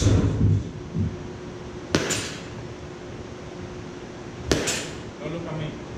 No lo camino.